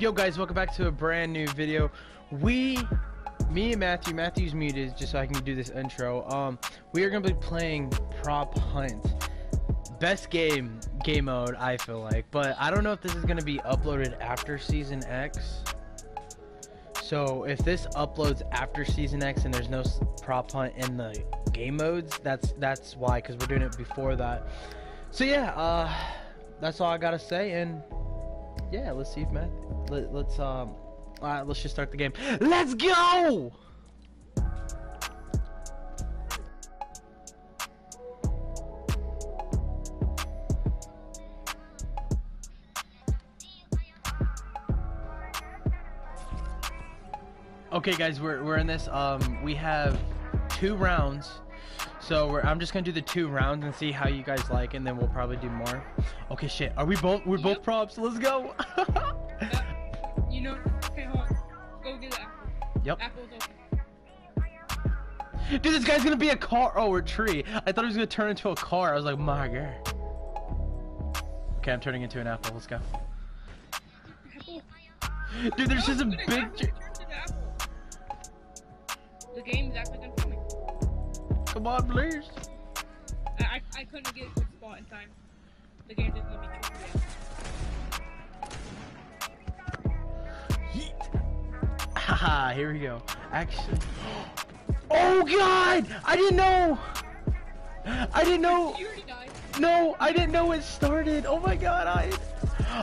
Yo guys, welcome back to a brand new video. We, me and Matthew, Matthew's muted just so I can do this intro. Um, we are gonna be playing Prop Hunt. Best game, game mode, I feel like. But I don't know if this is gonna be uploaded after Season X. So if this uploads after Season X and there's no Prop Hunt in the game modes, that's that's why, because we're doing it before that. So yeah, uh, that's all I gotta say, and yeah, let's see if Matt. Let, let's um. Alright, let's just start the game. Let's go! Okay, guys, we're we're in this. Um, we have two rounds. So we're, I'm just gonna do the two rounds and see how you guys like, and then we'll probably do more. Okay, shit. Are we both? We're both props. Let's go. You know, okay, hold on. Go get the apple. yep. Apple's open. Dude, this guy's gonna be a car. Oh, or tree. I thought he was gonna turn into a car. I was like, my god. Okay, I'm turning into an apple. Let's go. Apple. Dude, there's No, just a big. have to tr- turn to the game's actually done for me. Come on, please. I, I, I couldn't get a good spot in time. The game didn't let me choose it. Yeet. Haha, here we go. Action. Oh god! I didn't know! I didn't know! You already died. No, I didn't know it started! Oh my god, I.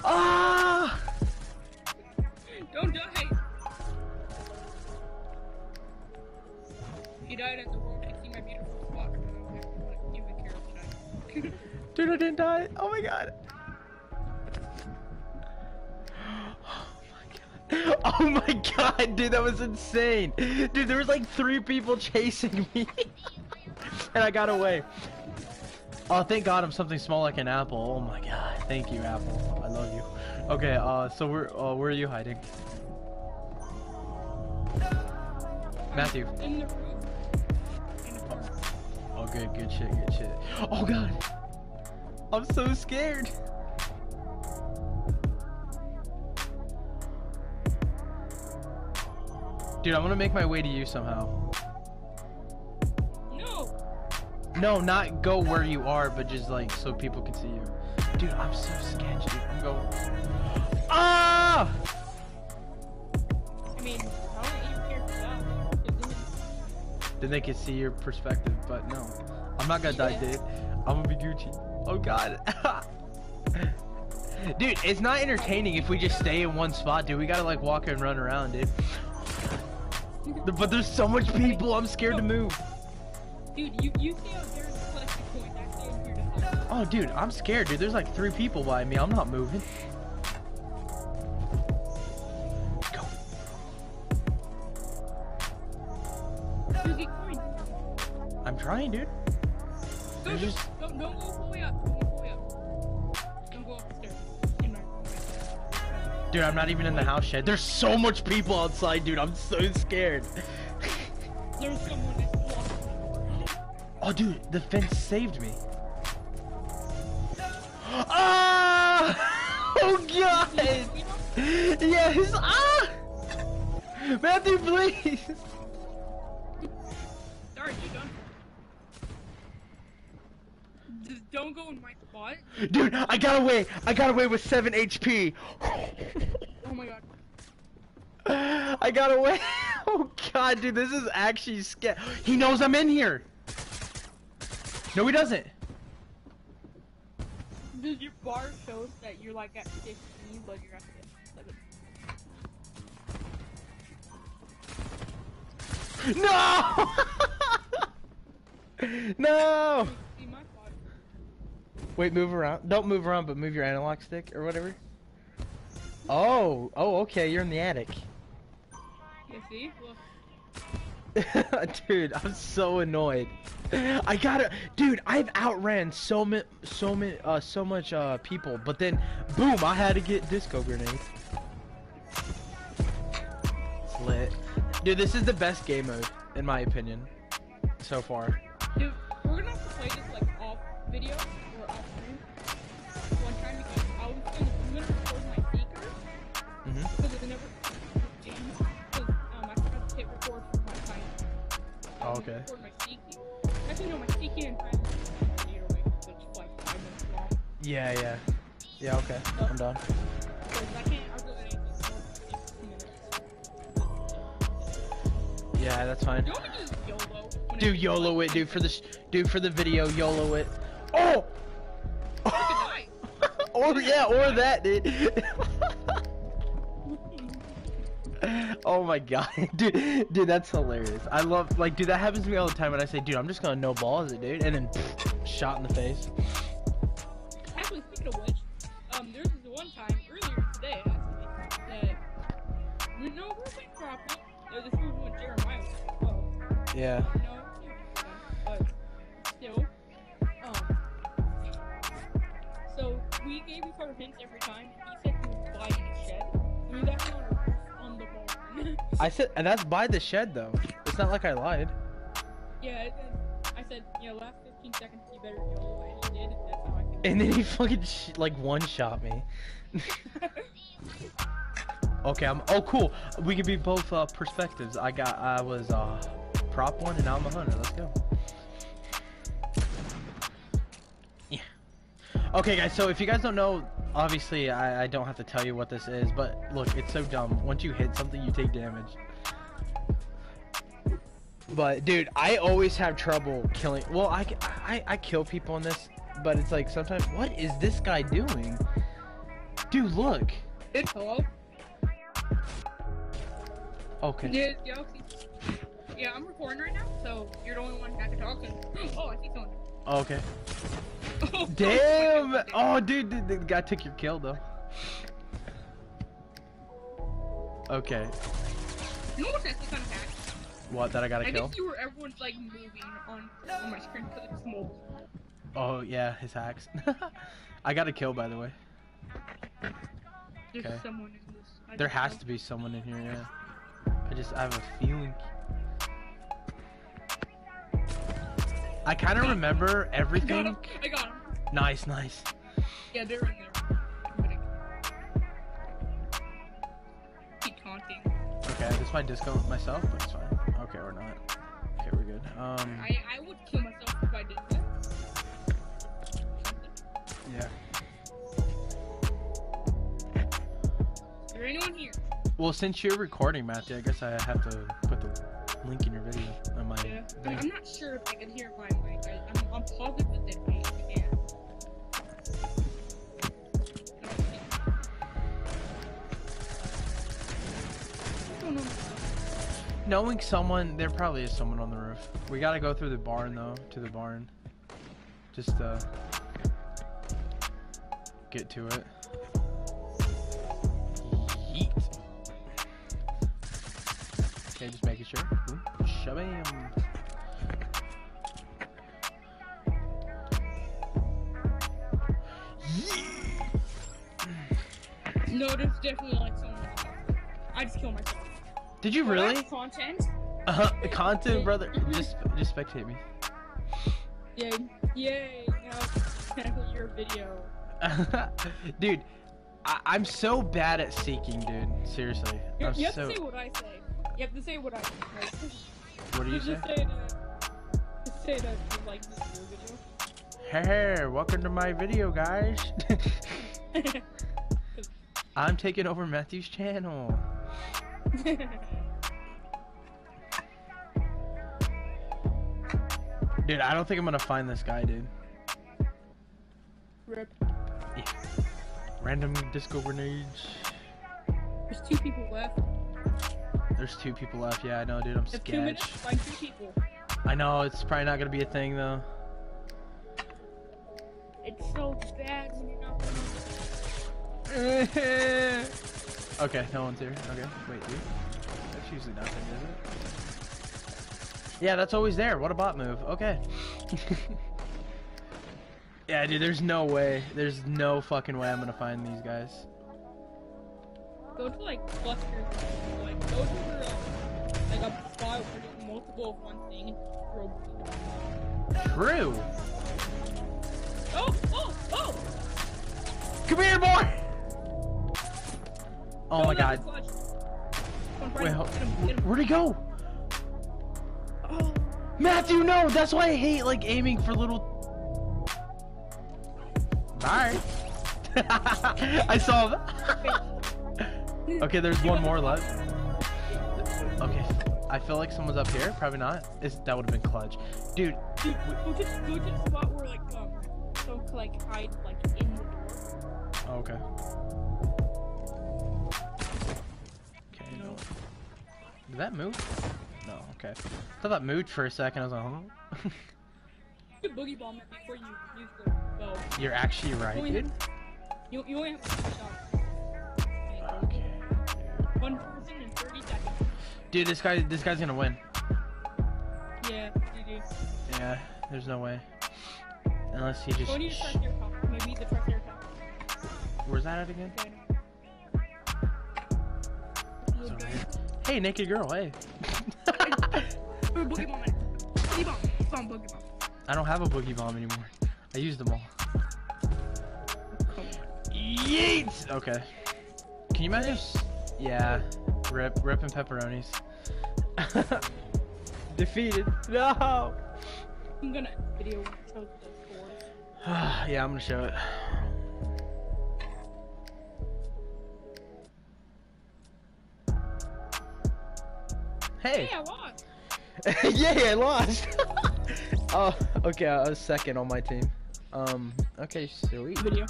Ah! Don't die. You died at the Dude, I didn't die. Oh my god. Oh my god, dude, that was insane. Dude, there was like three people chasing me. and I got away. Oh, thank god I'm something small like an apple. Oh my god. Thank you, apple. I love you. Okay, uh, so where, uh, where are you hiding? Matthew. In the roof. In the corner. Oh, good, good shit, good shit. Oh god. I'm so scared. Dude, I'm gonna make my way to you somehow. No. No, not go where you are, but just like so people can see you. Dude, I'm so scared, dude. I'm going. Ah! I mean, how don't you care for that? Then they can see your perspective, but no. I'm not gonna die, Yeah. I'm gonna be Gucci. Oh god. dude, it's not entertaining if we just stay in one spot, dude. We gotta like walk and run around, dude. But there's so much people, I'm scared to move. Dude, you, you see out there in the plastic coin, I see over here to help. Oh, dude, I'm scared, dude. There's like three people by me. I'm not moving. Go. I'm trying, dude. Go, just- don't, don't go all the way up. Don't go all the way up. Don't go up the stairs. In my Dude, I'm not even in the house yet. There's so much people outside, dude. I'm so scared. There's someone that's walking. Oh, dude, the fence saved me. Ah! Oh, God! Yes! Ah! Matthew, please! Don't go in my spot. Dude, I got away! I got away with 7 HP! Oh my god. I got away! Oh, God, dude, this is actually scary. He knows I'm in here! No, he doesn't. Does your bar shows that you're like at 15, but you're at 7? No! no! See my spot. Wait, move around. Don't move around, but move your analog stick or whatever. Oh, oh, okay. You're in the attic, You see? Dude. I'm so annoyed. I gotta, dude. I've outran so many, so many, uh, so much, uh, people. But then, boom! I had to get disco grenade. It's lit, dude. This is the best game mode, in my opinion, so far. Dude, we're gonna have to play this like off video Oh, long. Yeah, yeah. Yeah, okay. I'm done. Because I can't upload anything more than 15 minutes. Yeah, that's fine. You want me to do YOLO? when Do it's, YOLO like, it, dude, for the dude for the video, YOLO it. Oh! Or yeah, or that, dude. oh my god, dude, dude, that's hilarious. I love, like, dude, that happens to me all the time when I say, dude, I'm just gonna no balls it, dude, and then shot in the face. Actually, speaking of which, um, there was this one time earlier today, actually, that you know we were playing properly. There was this was when Jeremiah as well. Yeah. No, he was there, but still, um, so we gave each other hints every time. He said I said, and that's by the shed though. It's not like I lied. yeah, I said, you know, last 15 seconds you better go, and he did. And that's how I killed And then he fucking sh- like one shot me. okay, I'm. Oh, cool. We could be both uh, perspectives. I got. I was uh, prop one, and now I'm a hunter. Let's go. Yeah. Okay, guys. So if you guys don't know, obviously I, I don't have to tell you what this is, but look, it's so dumb. Once you hit something, you take damage. But dude, I always have trouble killing. Well, I, I I kill people in this, but it's like sometimes. What is this guy doing? Dude, look. it. Hello? Okay. Yeah, Yeah, I'm recording right now, so you're the only one that can talk. And, oh, I see someone. Okay. Damn. oh, dude, the guy took your kill though. Okay. You know what's actually kind of hack? What? That I gotta I kill? can see where everyone's like moving on on my screen because it's. Oh yeah, his hacks. I got a kill by the way. There's Okay. someone in this. I There has know. to be someone in here. Yeah. I just I have a feeling. I kind of remember I got everything. him. I got him. Nice, nice. Yeah, they're in there. Keep taunting. Okay, this might disco myself, but it's fine. Okay, we're not. Okay, we're good. Um, I I would kill myself if I did that. yeah. Is there anyone here? Well, since you're recording, Matthew, I guess I have to put the link in your video on my Yeah. I-. I'm not sure if I can hear my mic. I, I'm, I'm positive that it can. Don't know. Knowing someone, there probably is someone on the roof. We gotta go through the barn though, to the barn. Just uh, get to it. Yeet. Okay, just making sure. Boom. Shabam. No, there's definitely like someone. I just killed myself. Did you Well, really? content. Uh, huh. content, brother. Just, just spectate me. Yay! Yay! Now, your video. dude, I- I'm so bad at seeking, dude. Seriously, You, you have so. to say what I say. You have to say what I say. What do you say? just say that. Just say that you like this your Hey, welcome to my video, guys. I'm taking over Matthew's channel. Dude, I don't think I'm gonna find this guy, dude. Rip. Random disco grenades. There's two people left. There's two people left. Yeah, I know, dude. I'm If two minutes, find two people. I know it's probably not gonna be a thing though. It's so bad when you're not. okay, no one's here. Okay, wait, dude. That's usually nothing, is it? Yeah, that's always there. What a bot move. Okay. yeah, dude, there's no way. There's no fucking way I'm gonna find these guys. Go to like clusters. Like go to uh, like a spot where there's multiple of one thing. True. Oh! Oh! Oh! Come here, boy. Oh No, my god. Wait, right- ho- get him, get him. where'd he go? Oh! Matthew, no! That's why I hate like aiming for little. Bye. I saw that. okay, there's one more left. Okay, I feel like someone's up here. Probably not. It's, that would have been clutch, dude. Dude, go to, go to the spot where like um, so like hide like in the door. Okay. Okay. No. Did that move? Okay. I thought that moved for a second. I was like, huh? You can boogie bomb it before you use the bow. You're actually right, Only- dude. You you only have. Okay. One person in 30 seconds. Dude, this guy, this guy's gonna win. Yeah, you do. Yeah. There's no way. Unless he just. Go need to press your top. Maybe the press your top. Where's that at again? Okay. It's over here. Hey, naked girl. Hey. Or boogie bomb. Boogie bomb. Bomb boogie bomb. I don't have a boogie bomb anymore. I used them all. Yeet! Okay. Can you imagine? Yeah. Rip, rip and pepperonis. Defeated. No. I'm gonna video when it the yeah, I'm gonna show it. Hey. Hey, I. Yay, I lost. oh, okay, I was second on my team. Um, okay, sweet. Video.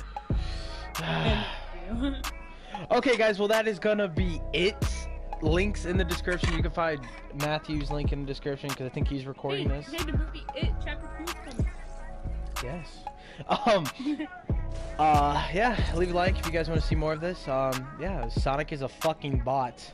Okay, guys, well, that is gonna be it. Links in the description. You can find Matthew's link in the description because I think he's recording hey, this. Hey, the movie It Chapter 2 is coming. Yes. Um, uh, yeah, leave a like if you guys want to see more of this. Um, yeah, Sonic is a fucking bot.